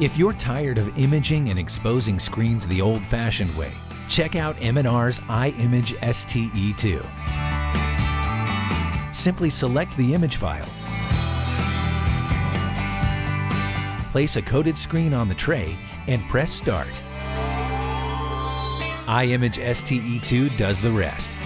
If you're tired of imaging and exposing screens the old-fashioned way, check out M&R's iImage STE2. Simply select the image file, place a coated screen on the tray, and press Start. iImage STE2 does the rest.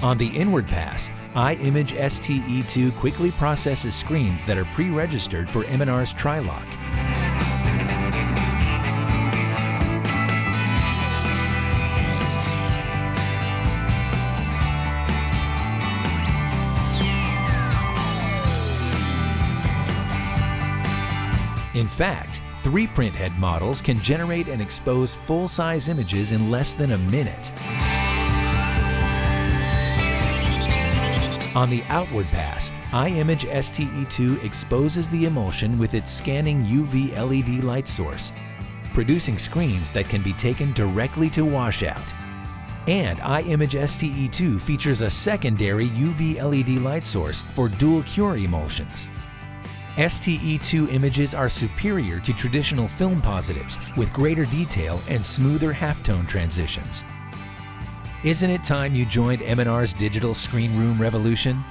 On the inward pass, iImage STE2 quickly processes screens that are pre-registered for M&R's Tri-Loc. In fact, three printhead models can generate and expose full-size images in less than a minute. On the outward pass, iImage STE2 exposes the emulsion with its scanning UV LED light source, producing screens that can be taken directly to washout. And iImage STE2 features a secondary UV LED light source for dual cure emulsions. STE2 images are superior to traditional film positives with greater detail and smoother halftone transitions. Isn't it time you joined M&R's digital screen room revolution?